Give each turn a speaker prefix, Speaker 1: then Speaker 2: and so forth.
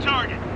Speaker 1: target.